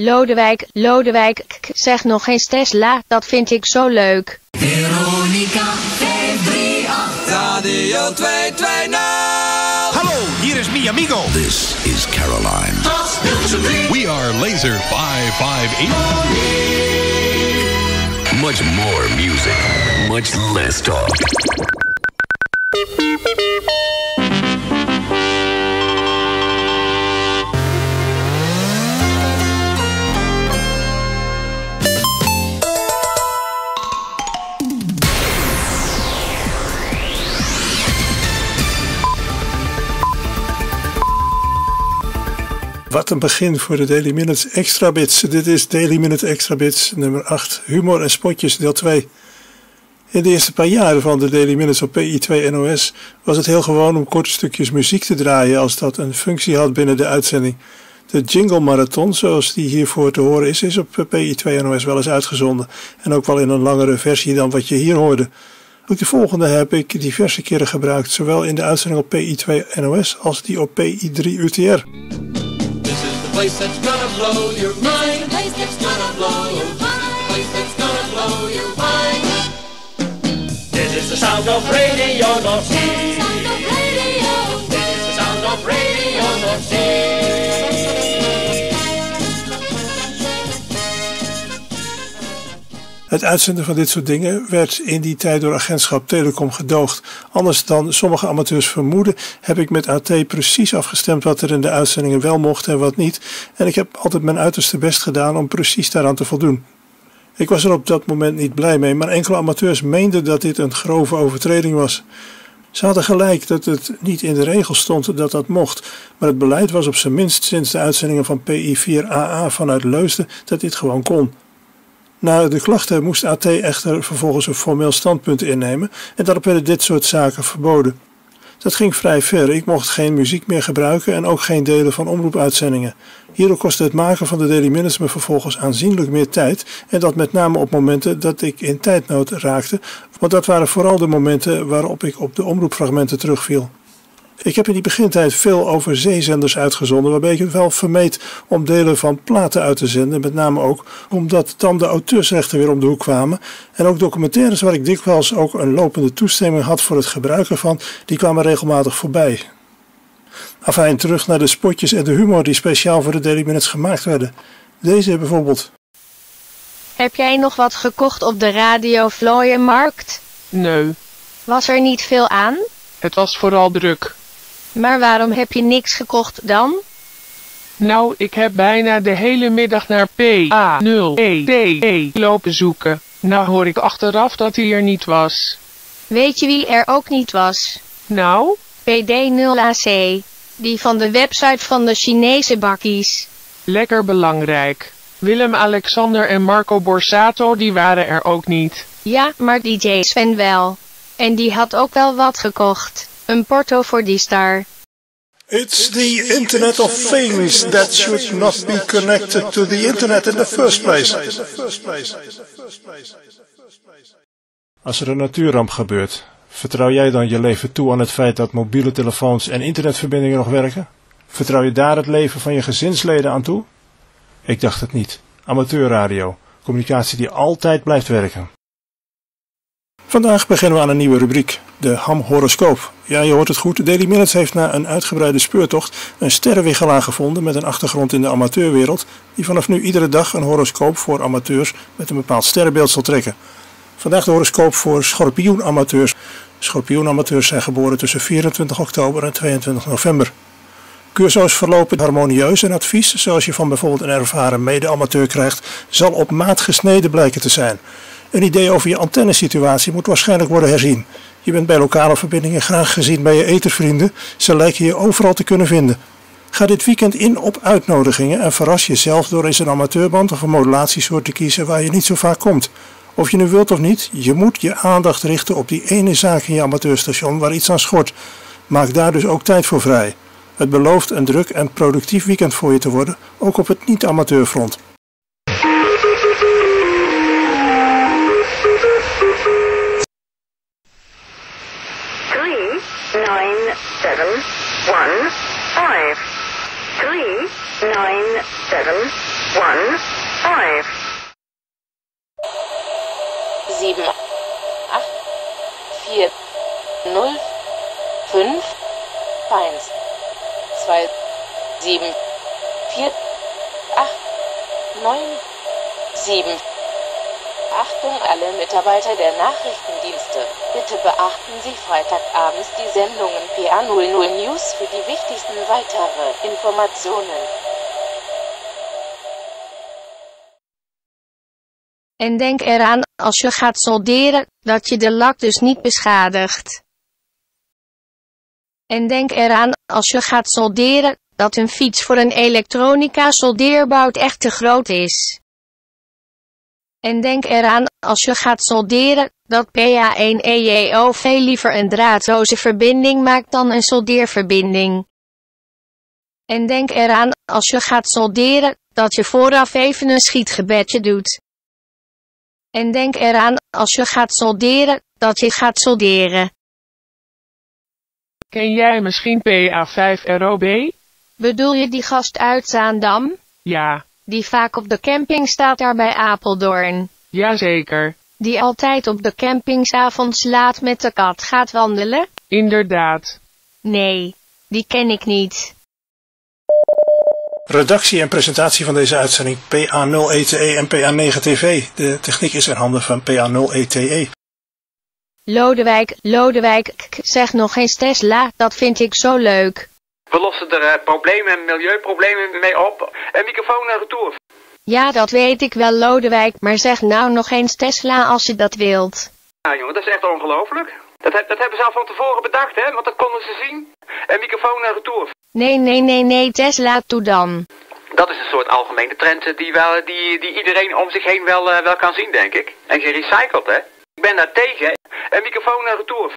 Lodewijk, Lodewijk, k- zeg nog eens Tesla, dat vind ik zo leuk. Veronica 538. Radio 220. Hallo, hier is mi amigo. This is Caroline. We are Laser 558. Much more music, much less talk. Wat een begin voor de Daily Minute Extra Bits. Dit is Daily Minute Extra Bits nummer 8. Humor en spotjes deel 2. In de eerste paar jaren van de Daily Minutes op PI2 NOS was het heel gewoon om korte stukjes muziek te draaien als dat een functie had binnen de uitzending. De Jingle Marathon, zoals die hiervoor te horen is, is op PI2 NOS wel eens uitgezonden. En ook wel in een langere versie dan wat je hier hoorde. Ook de volgende heb ik diverse keren gebruikt, zowel in de uitzending op PI2 NOS als die op PI3 UTR. Place that's gonna blow your mind. The place that's gonna blow your mind. place that's gonna blow your mind. This is the sound of Radio North Sea. Sound of radio. This is the sound of Radio North Sea. Het uitzenden van dit soort dingen werd in die tijd door agentschap Telecom gedoogd. Anders dan sommige amateurs vermoeden, heb ik met AT precies afgestemd wat er in de uitzendingen wel mocht en wat niet. En ik heb altijd mijn uiterste best gedaan om precies daaraan te voldoen. Ik was er op dat moment niet blij mee, maar enkele amateurs meenden dat dit een grove overtreding was. Ze hadden gelijk dat het niet in de regels stond dat dat mocht, maar het beleid was op zijn minst sinds de uitzendingen van PI4AA vanuit Leusden dat dit gewoon kon. Na de klachten moest AT echter vervolgens een formeel standpunt innemen en daarop werden dit soort zaken verboden. Dat ging vrij ver. Ik mocht geen muziek meer gebruiken en ook geen delen van omroepuitzendingen. Hierdoor kostte het maken van de Daily Minutes me vervolgens aanzienlijk meer tijd en dat met name op momenten dat ik in tijdnood raakte, want dat waren vooral de momenten waarop ik op de omroepfragmenten terugviel. Ik heb in die begintijd veel over zeezenders uitgezonden, waarbij ik het wel vermeed om delen van platen uit te zenden. Met name ook omdat dan de auteursrechten weer om de hoek kwamen. En ook documentaires waar ik dikwijls ook een lopende toestemming had voor het gebruiken van, die kwamen regelmatig voorbij. Afijn, terug naar de spotjes en de humor die speciaal voor de Daily Minutes gemaakt werden. Deze bijvoorbeeld. Heb jij nog wat gekocht op de Radio Vlooienmarkt? Nee, Was er niet veel aan? het was vooral druk. Maar waarom heb je niks gekocht dan? Nou, ik heb bijna de hele middag naar PA0EDE lopen zoeken. Nou hoor ik achteraf dat hij er niet was. Weet je wie er ook niet was? Nou, PD0AC. Die van de website van de Chinese bakkies. lekker belangrijk. Willem-Alexander en Marco Borsato die waren er ook niet. Ja, maar DJ Sven wel. En die had ook wel wat gekocht. Een porto voor die star. It's the Internet of Things that should not be connected to the Internet in the first place. Als er een natuurramp gebeurt, vertrouw jij dan je leven toe aan het feit dat mobiele telefoons en internetverbindingen nog werken? Vertrouw je daar het leven van je gezinsleden aan toe? Ik dacht het niet. Amateurradio, communicatie die altijd blijft werken. Vandaag beginnen we aan een nieuwe rubriek, de Ham Horoscoop. Ja, je hoort het goed. Daily Minutes heeft na een uitgebreide speurtocht een sterrenwiggelaar gevonden met een achtergrond in de amateurwereld, die vanaf nu iedere dag een horoscoop voor amateurs met een bepaald sterrenbeeld zal trekken. Vandaag de horoscoop voor schorpioenamateurs. Schorpioenamateurs zijn geboren tussen 24 oktober en 22 november. Curso's verlopen harmonieus en advies, zoals je van bijvoorbeeld een ervaren mede-amateur krijgt, zal op maat gesneden blijken te zijn. Een idee over je antennesituatie moet waarschijnlijk worden herzien. Je bent bij lokale verbindingen graag gezien bij je etervrienden, ze lijken je overal te kunnen vinden. Ga dit weekend in op uitnodigingen en verras jezelf door eens een amateurband of een modulatiesoort te kiezen waar je niet zo vaak komt. Of je nu wilt of niet, je moet je aandacht richten op die ene zaak in je amateurstation waar iets aan schort. Maak daar dus ook tijd voor vrij. Het belooft een druk en productief weekend voor je te worden, ook op het niet-amateurfront. nine seven one five. Three nine seven one five. Sieben. Acht. Vier. Null. Fünf. Eins. Zwei. Sieben. Vier. Acht. Neun. Sieben. Achtung alle Mitarbeiter der Nachrichtendienste. Bitte beachten Sie Freitagabends die Sendungen PA 00 News für die wichtigsten weitere Informationen. En denk eraan, als je gaat solderen, dat je de lak dus niet beschadigt. En denk eraan, als je gaat solderen, dat een fiets voor een elektronica soldeerbout echt te groot is. En denk eraan, als je gaat solderen, dat PA1EJO veel liever een draadloze verbinding maakt dan een soldeerverbinding. En denk eraan, als je gaat solderen, dat je vooraf even een schietgebedje doet. En denk eraan, als je gaat solderen, dat je gaat solderen. Ken jij misschien PA5ROB? Bedoel je die gast uit Zaandam? Ja, Die vaak op de camping staat daar bij Apeldoorn. Jazeker. Die altijd op de campingsavonds laat met de kat gaat wandelen? Inderdaad. Nee, die ken ik niet. Redactie en presentatie van deze uitzending PA0ETE E en PA9TV. De techniek is in handen van PA0ETE. Lodewijk, Lodewijk, k- k- zeg nog eens Tesla, dat vind ik zo leuk. We lossen er eh, problemen en milieuproblemen mee op. En microfoon naar retour. Ja, dat weet ik wel Lodewijk, maar zeg nou nog eens Tesla als je dat wilt. Ja jongen, dat is echt ongelooflijk. Dat, dat hebben ze al van tevoren bedacht, hè? Want dat konden ze zien. En microfoon naar retour. Nee, nee, nee, nee, Tesla, toe dan. Dat is een soort algemene trend eh, die, wel, die, die iedereen om zich heen wel, eh, wel kan zien, denk ik. En gerecycled, hè? Ik ben daar tegen. En microfoon naar retour.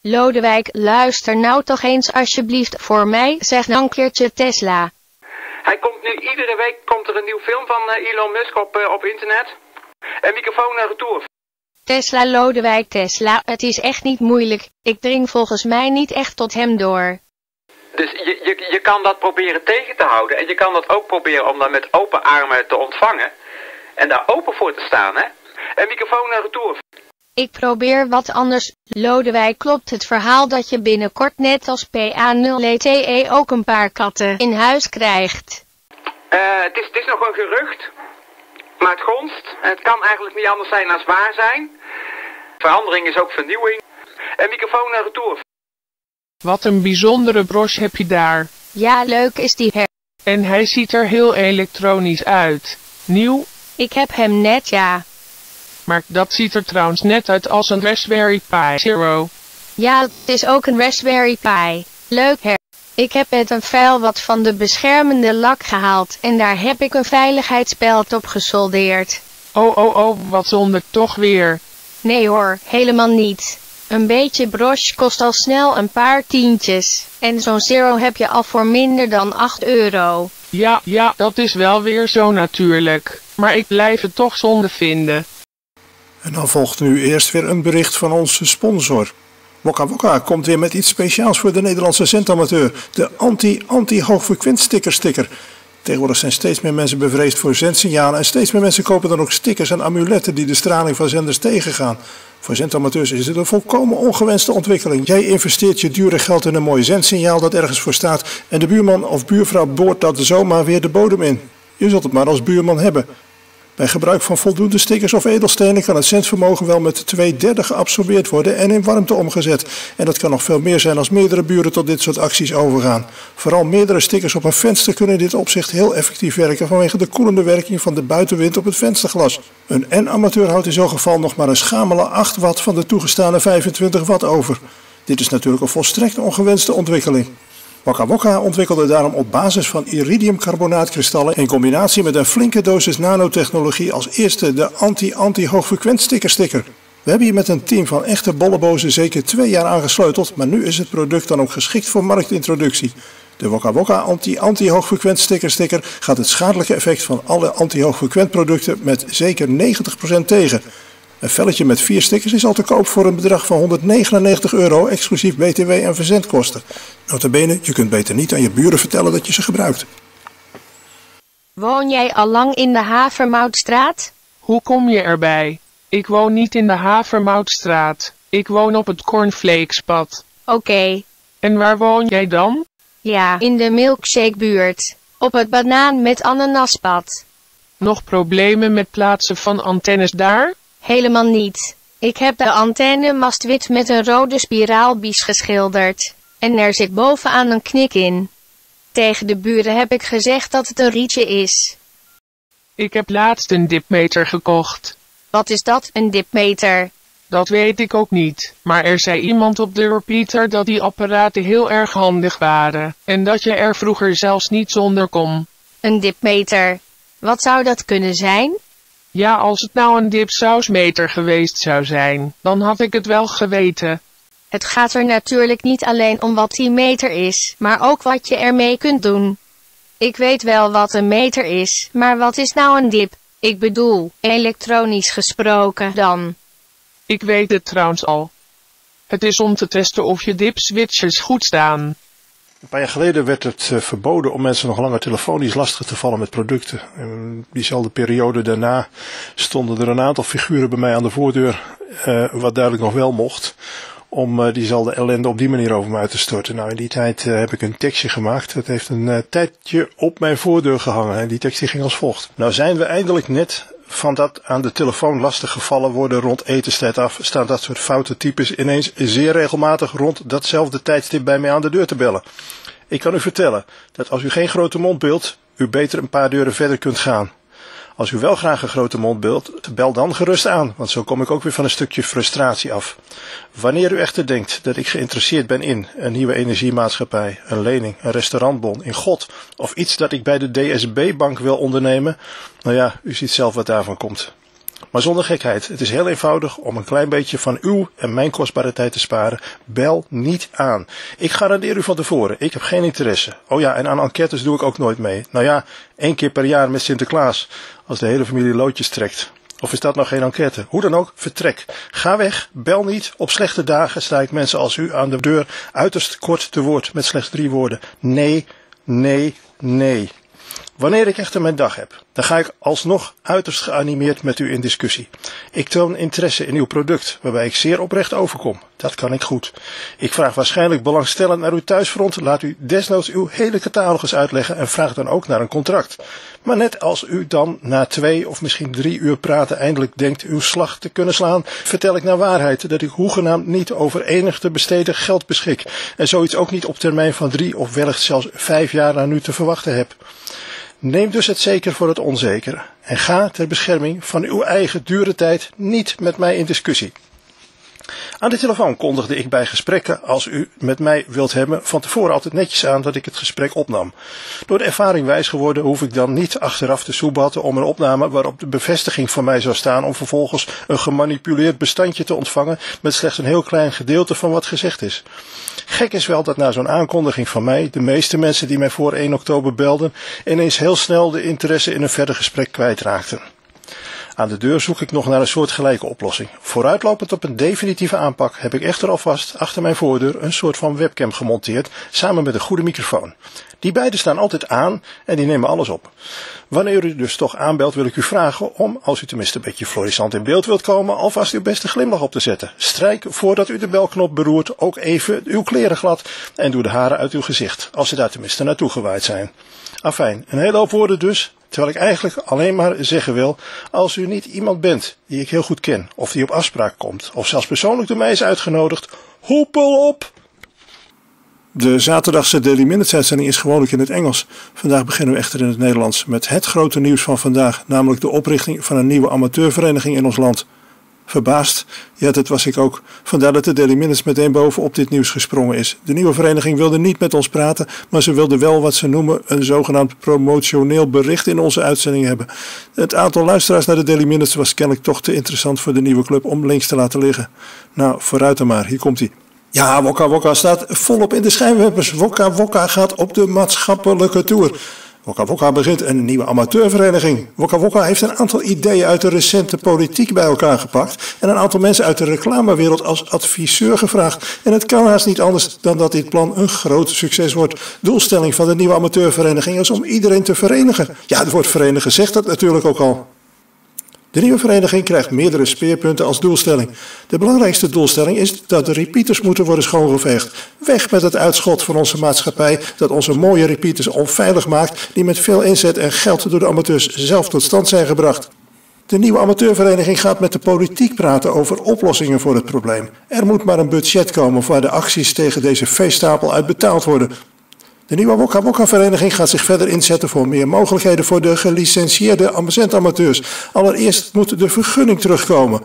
Lodewijk, luister nou toch eens alsjeblieft voor mij, zeg nou een keertje Tesla. Hij komt nu, iedere week komt er een nieuw film van eh, Elon Musk op, eh, op internet. En microfoon naar retour. Tesla, Lodewijk, Tesla, het is echt niet moeilijk, ik dring volgens mij niet echt tot hem door. Dus je, je, je kan dat proberen tegen te houden. En je kan dat ook proberen om dat met open armen te ontvangen. En daar open voor te staan, hè? En microfoon naar retour. Ik probeer wat anders. Lodewijk klopt het verhaal dat je binnenkort net als PA0ETE E ook een paar katten in huis krijgt. Eh, het, is, het is nog een gerucht. Maar het gonst. Het kan eigenlijk niet anders zijn dan waar zijn. Verandering is ook vernieuwing. En microfoon naar retour. Wat een bijzondere broche heb je daar. Ja, leuk is die her. En hij ziet er heel elektronisch uit. Nieuw, Ik heb hem net ja. Maar dat ziet er trouwens net uit als een Raspberry Pi Zero. Ja, het is ook een Raspberry Pi. Leuk her. Ik heb met een vuil wat van de beschermende lak gehaald en daar heb ik een veiligheidsspeld op gesoldeerd. Oh oh oh, wat zonder toch weer. Nee hoor, helemaal niet. Een beetje broche kost al snel een paar tientjes. En zo'n zero heb je al voor minder dan 8 euro. Ja, ja, dat is wel weer zo natuurlijk. Maar ik blijf het toch zonde vinden. En dan volgt nu eerst weer een bericht van onze sponsor. Wokka Wokka komt weer met iets speciaals voor de Nederlandse zendamateur. De anti-anti-hoogfrequent sticker sticker. Tegenwoordig zijn steeds meer mensen bevreesd voor zendzignalen en steeds meer mensen kopen dan ook stickers en amuletten die de straling van zenders tegengaan. Voor zendamateurs is het een volkomen ongewenste ontwikkeling. Jij investeert je dure geld in een mooi zendsignaal dat ergens voor staat en de buurman of buurvrouw boort dat zomaar weer de bodem in. Je zult het maar als buurman hebben. Bij gebruik van voldoende stickers of edelstenen kan het zendvermogen wel met twee derde geabsorbeerd worden en in warmte omgezet. En dat kan nog veel meer zijn als meerdere buren tot dit soort acties overgaan. Vooral meerdere stickers op een venster kunnen in dit opzicht heel effectief werken vanwege de koelende werking van de buitenwind op het vensterglas. Een N-amateur houdt in zo'n geval nog maar een schamele 8 watt van de toegestane 25 watt over. Dit is natuurlijk een volstrekt ongewenste ontwikkeling. Waka Waka ontwikkelde daarom op basis van iridiumcarbonaatkristallen in combinatie met een flinke dosis nanotechnologie als eerste de anti-anti-hoogfrequent sticker sticker. We hebben hier met een team van echte bollebozen zeker twee jaar aangesleuteld, maar nu is het product dan ook geschikt voor marktintroductie. De Wokka Wokka anti-anti-hoogfrequent sticker sticker gaat het schadelijke effect van alle anti-hoogfrequent producten met zeker 90% tegen. Een velletje met vier stickers is al te koop voor een bedrag van 199 euro, exclusief btw en verzendkosten. Notabene, je kunt beter niet aan je buren vertellen dat je ze gebruikt. Woon jij al lang in de Havermoutstraat? Hoe kom je erbij? Ik woon niet in de Havermoutstraat. Ik woon op het Cornflakespad. Oké. En waar woon jij dan? Ja, in de milkshakebuurt. Op het banaan met ananaspad. Nog problemen met plaatsen van antennes daar? Helemaal niet. Ik heb de antennemast wit met een rode spiraalbies geschilderd. En er zit bovenaan een knik in. Tegen de buren heb ik gezegd dat het een rietje is. Ik heb laatst een dipmeter gekocht. Wat is dat, een dipmeter? Dat weet ik ook niet, maar er zei iemand op de repeater dat die apparaten heel erg handig waren, en dat je er vroeger zelfs niet zonder kon. Een dipmeter. Wat zou dat kunnen zijn? Ja, als het nou een dipsausmeter geweest zou zijn, dan had ik het wel geweten. Het gaat er natuurlijk niet alleen om wat die meter is, maar ook wat je ermee kunt doen. Ik weet wel wat een meter is, maar wat is nou een dip? Ik bedoel, elektronisch gesproken dan. Ik weet het trouwens al. Het is om te testen of je dip-switches goed staan. Een paar jaar geleden werd het eh, verboden om mensen nog langer telefonisch lastig te vallen met producten. In diezelfde periode daarna stonden er een aantal figuren bij mij aan de voordeur, eh, wat duidelijk nog wel mocht, om eh, diezelfde ellende op die manier over me uit te storten. Nou, in die tijd eh, heb ik een tekstje gemaakt. Het heeft een eh, tijdje op mijn voordeur gehangen en die tekst die ging als volgt. Nou zijn we eindelijk net van dat aan de telefoon lastig gevallen worden rond etenstijd af, staan dat soort foute types ineens zeer regelmatig rond datzelfde tijdstip bij mij aan de deur te bellen. Ik kan u vertellen dat als u geen grote mond wilt, u beter een paar deuren verder kunt gaan. Als u wel graag een grote mond wilt, bel dan gerust aan, want zo kom ik ook weer van een stukje frustratie af. Wanneer u echter denkt dat ik geïnteresseerd ben in een nieuwe energiemaatschappij, een lening, een restaurantbon, in God of iets dat ik bij de DSB-bank wil ondernemen, nou ja, u ziet zelf wat daarvan komt. Maar zonder gekheid, het is heel eenvoudig om een klein beetje van uw en mijn kostbare tijd te sparen. Bel niet aan. Ik garandeer u van tevoren, ik heb geen interesse. Oh ja, en aan enquêtes doe ik ook nooit mee. Nou ja, één keer per jaar met Sinterklaas, als de hele familie loodjes trekt. Of is dat nog geen enquête? Hoe dan ook, vertrek. Ga weg, bel niet. Op slechte dagen sta ik mensen als u aan de deur uiterst kort te woord met slechts drie woorden. Nee, nee, nee. Wanneer ik echter mijn dag heb, dan ga ik alsnog uiterst geanimeerd met u in discussie. Ik toon interesse in uw product, waarbij ik zeer oprecht overkom. Dat kan ik goed. Ik vraag waarschijnlijk belangstellend naar uw thuisfront, laat u desnoods uw hele catalogus uitleggen en vraag dan ook naar een contract. Maar net als u dan na twee of misschien drie uur praten eindelijk denkt uw slag te kunnen slaan, vertel ik naar waarheid dat ik hoegenaamd niet over enig te besteden geld beschik en zoiets ook niet op termijn van drie of wellicht zelfs vijf jaar naar nu te verwachten heb. Neem dus het zeker voor het onzekere en ga ter bescherming van uw eigen dure tijd niet met mij in discussie. Aan de telefoon kondigde ik bij gesprekken, als u met mij wilt hebben, van tevoren altijd netjes aan dat ik het gesprek opnam. Door de ervaring wijs geworden hoef ik dan niet achteraf te soebatten om een opname waarop de bevestiging van mij zou staan om vervolgens een gemanipuleerd bestandje te ontvangen met slechts een heel klein gedeelte van wat gezegd is. Gek is wel dat na zo'n aankondiging van mij de meeste mensen die mij voor 1 oktober belden ineens heel snel de interesse in een verder gesprek kwijtraakten. Aan de deur zoek ik nog naar een soortgelijke oplossing. Vooruitlopend op een definitieve aanpak heb ik echter alvast achter mijn voordeur een soort van webcam gemonteerd, samen met een goede microfoon. Die beide staan altijd aan en die nemen alles op. Wanneer u dus toch aanbelt, wil ik u vragen om, als u tenminste een beetje florissant in beeld wilt komen, alvast uw beste glimlach op te zetten. Strijk voordat u de belknop beroert ook even uw kleren glad en doe de haren uit uw gezicht, als ze daar tenminste naartoe gewaaid zijn. Afijn, een hele hoop woorden dus, terwijl ik eigenlijk alleen maar zeggen wil, als u niet iemand bent die ik heel goed ken, of die op afspraak komt, of zelfs persoonlijk door mij is uitgenodigd, hoepel op! De zaterdagse Daily Minutes uitzending is gewoonlijk in het Engels. Vandaag beginnen we echter in het Nederlands met het grote nieuws van vandaag, namelijk de oprichting van een nieuwe amateurvereniging in ons land. Verbaasd? Ja, dat was ik ook. Vandaar dat de Daily Minutes meteen bovenop dit nieuws gesprongen is. De nieuwe vereniging wilde niet met ons praten, maar ze wilde wel wat ze noemen een zogenaamd promotioneel bericht in onze uitzending hebben. Het aantal luisteraars naar de Daily Minutes was kennelijk toch te interessant voor de nieuwe club om links te laten liggen. Nou, vooruit dan maar, hier komt hij. Ja, Wokka Wokka staat volop in de schijnwerpers. Wokka Wokka gaat op de maatschappelijke tour. Wokka Wokka begint een nieuwe amateurvereniging. Wokka Wokka heeft een aantal ideeën uit de recente politiek bij elkaar gepakt en een aantal mensen uit de reclamewereld als adviseur gevraagd. En het kan haast niet anders dan dat dit plan een groot succes wordt. Doelstelling van de nieuwe amateurvereniging is om iedereen te verenigen. Ja, het woord verenigen zegt dat natuurlijk ook al. De nieuwe vereniging krijgt meerdere speerpunten als doelstelling. De belangrijkste doelstelling is dat de repeaters moeten worden schoongeveegd. Weg met het uitschot van onze maatschappij dat onze mooie repeaters onveilig maakt, die met veel inzet en geld door de amateurs zelf tot stand zijn gebracht. De nieuwe amateurvereniging gaat met de politiek praten over oplossingen voor het probleem. Er moet maar een budget komen waar de acties tegen deze veestapel uit betaald worden. De nieuwe Wokka Wokka vereniging gaat zich verder inzetten voor meer mogelijkheden voor de gelicentieerde amateurs. Allereerst moet de vergunning terugkomen.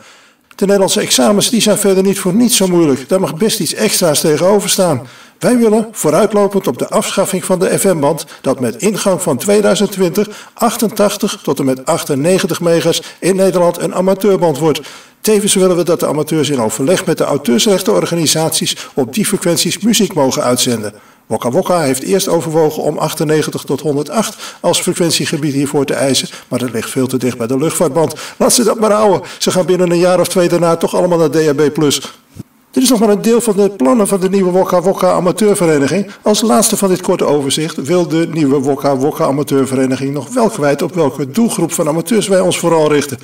De Nederlandse examens die zijn verder niet voor niets zo moeilijk. Daar mag best iets extra's tegenover staan. Wij willen, vooruitlopend op de afschaffing van de FM-band, dat met ingang van 2020 88 tot en met 98 megas in Nederland een amateurband wordt. Tevens willen we dat de amateurs in overleg met de auteursrechtenorganisaties op die frequenties muziek mogen uitzenden. Wokka Wokka heeft eerst overwogen om 98 tot 108 als frequentiegebied hiervoor te eisen, maar dat ligt veel te dicht bij de luchtvaartband. Laat ze dat maar houden. Ze gaan binnen een jaar of twee daarna toch allemaal naar DHB+. Dit is nog maar een deel van de plannen van de nieuwe Wokka Wokka Amateurvereniging. Als laatste van dit korte overzicht wil de nieuwe Wokka Wokka Amateurvereniging nog wel kwijt op welke doelgroep van amateurs wij ons vooral richten.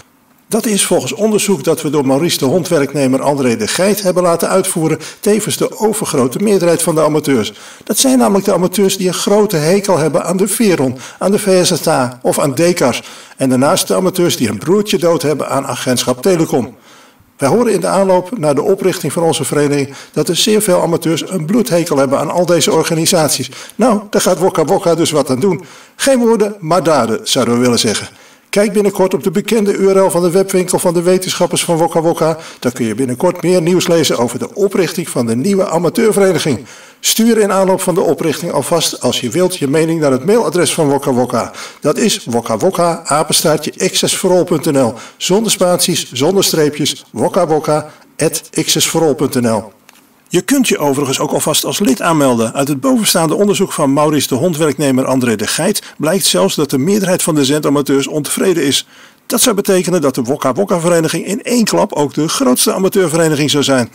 Dat is volgens onderzoek dat we door Maurice de hondwerknemer André de Geit hebben laten uitvoeren, tevens de overgrote meerderheid van de amateurs. Dat zijn namelijk de amateurs die een grote hekel hebben aan de Veron, aan de VSSA of aan Decars. En daarnaast de amateurs die een broertje dood hebben aan agentschap Telecom. Wij horen in de aanloop naar de oprichting van onze vereniging dat er zeer veel amateurs een bloedhekel hebben aan al deze organisaties. Nou, daar gaat Wokka Wokka dus wat aan doen. Geen woorden, maar daden, zouden we willen zeggen. Kijk binnenkort op de bekende URL van de webwinkel van de wetenschappers van Wokka Wokka. Daar kun je binnenkort meer nieuws lezen over de oprichting van de nieuwe amateurvereniging. Stuur in aanloop van de oprichting alvast, als je wilt, je mening naar het mailadres van Wokka Wokka. Dat is wokkawokka, apenstaartje. Zonder spaties, zonder streepjes, wokkawokka, at. Je kunt je overigens ook alvast als lid aanmelden. Uit het bovenstaande onderzoek van Maurice de hondwerknemer André de Geit blijkt zelfs dat de meerderheid van de zendamateurs ontevreden is. Dat zou betekenen dat de Wokka Wokka vereniging in één klap ook de grootste amateurvereniging zou zijn.